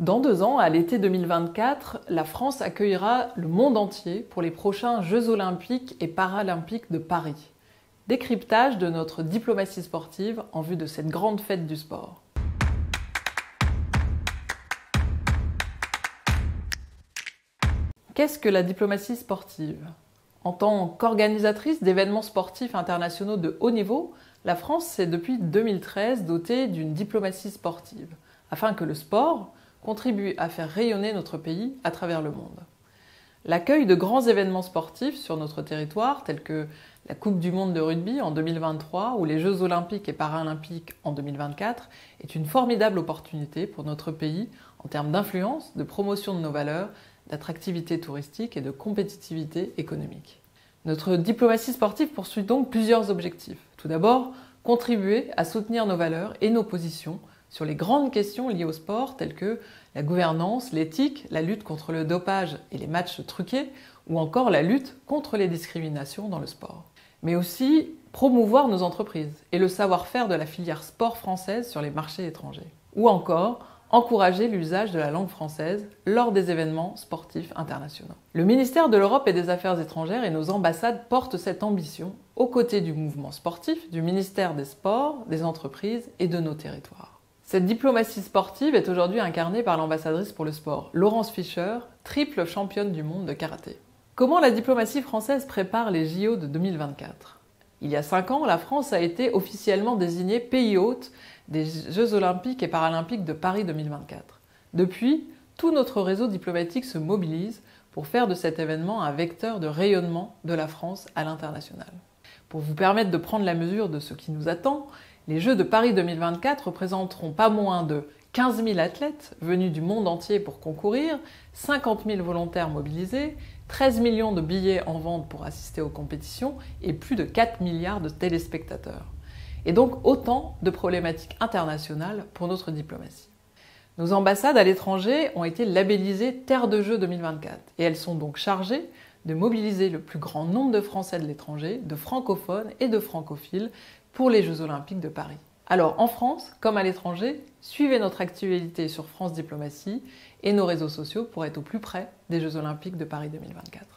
Dans deux ans, à l'été 2024, la France accueillera le monde entier pour les prochains Jeux olympiques et paralympiques de Paris. Décryptage de notre diplomatie sportive en vue de cette grande fête du sport. Qu'est-ce que la diplomatie sportive? En tant qu'organisatrice d'événements sportifs internationaux de haut niveau, la France s'est depuis 2013 dotée d'une diplomatie sportive, afin que le sport, contribue à faire rayonner notre pays à travers le monde. L'accueil de grands événements sportifs sur notre territoire, tels que la Coupe du Monde de rugby en 2023 ou les Jeux olympiques et paralympiques en 2024, est une formidable opportunité pour notre pays en termes d'influence, de promotion de nos valeurs, d'attractivité touristique et de compétitivité économique. Notre diplomatie sportive poursuit donc plusieurs objectifs. Tout d'abord, contribuer à soutenir nos valeurs et nos positions sur les grandes questions liées au sport telles que la gouvernance, l'éthique, la lutte contre le dopage et les matchs truqués, ou encore la lutte contre les discriminations dans le sport. Mais aussi promouvoir nos entreprises et le savoir-faire de la filière sport française sur les marchés étrangers. Ou encore encourager l'usage de la langue française lors des événements sportifs internationaux. Le ministère de l'Europe et des Affaires étrangères et nos ambassades portent cette ambition aux côtés du mouvement sportif, du ministère des Sports, des entreprises et de nos territoires. Cette diplomatie sportive est aujourd'hui incarnée par l'ambassadrice pour le sport, Laurence Fischer, triple championne du monde de karaté. Comment la diplomatie française prépare les JO de 2024 Il y a cinq ans, la France a été officiellement désignée pays hôte des Jeux olympiques et paralympiques de Paris 2024. Depuis, tout notre réseau diplomatique se mobilise pour faire de cet événement un vecteur de rayonnement de la France à l'international. Pour vous permettre de prendre la mesure de ce qui nous attend, les Jeux de Paris 2024 représenteront pas moins de 15 000 athlètes venus du monde entier pour concourir, 50 000 volontaires mobilisés, 13 millions de billets en vente pour assister aux compétitions et plus de 4 milliards de téléspectateurs. Et donc autant de problématiques internationales pour notre diplomatie. Nos ambassades à l'étranger ont été labellisées Terre de Jeux 2024 et elles sont donc chargées de mobiliser le plus grand nombre de Français de l'étranger, de francophones et de francophiles pour les Jeux olympiques de Paris. Alors en France, comme à l'étranger, suivez notre actualité sur France Diplomatie et nos réseaux sociaux pour être au plus près des Jeux olympiques de Paris 2024.